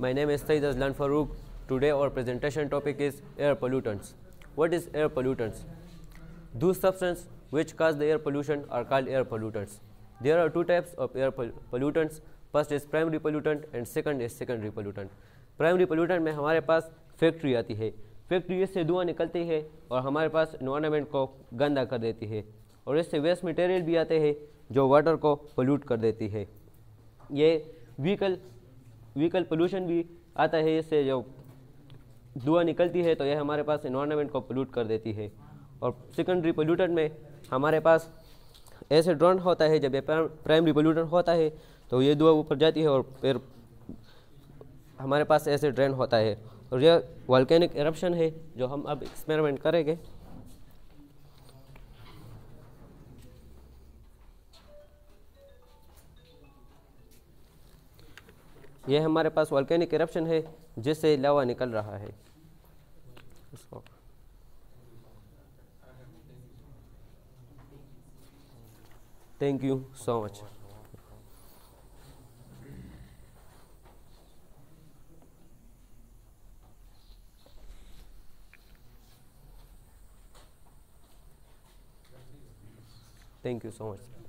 My name is Saeed Azlan Farouk. Today our presentation topic is air pollutants. What is air pollutants? Those substances which cause the air pollution are called air pollutants. There are two types of air pol pollutants. First is primary pollutant and second is secondary pollutant. Primary pollutant में हमारे पास factory आती है factory से धुआँ निकलती है और हमारे पास इन्वायरमेंट को गंदा कर देती है और इससे वेस्ट मटेरियल भी आते हैं जो वाटर को पोल्यूट कर देती है ये व्हीकल व्हीकल पोल्यूशन भी आता है, इससे जो धुआँ निकलती है तो यह हमारे पास इन्वायरमेंट को पोल्यूट कर देती है। और सेकेंडरी पोल्यूटन में हमारे पास ऐसे ड्रोन होता है, जब ये प्राइमरी पोल्यूटन होता है तो ये धुआँ ऊपर जाती है और फिर हमारे पास ऐसे ड्रेन होता है। और यह वॉल्केनिक एरप्शन है, जो हम अब एक्सपेरिमेंट करेंगे। यह हमारे पास वॉल्केनिक करप्शन है, जिससे लावा निकल रहा है thank you so much Thank you so much.